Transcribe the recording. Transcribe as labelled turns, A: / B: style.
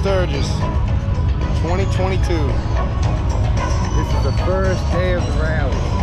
A: Sturgis, 2022. This is the first day of the rally.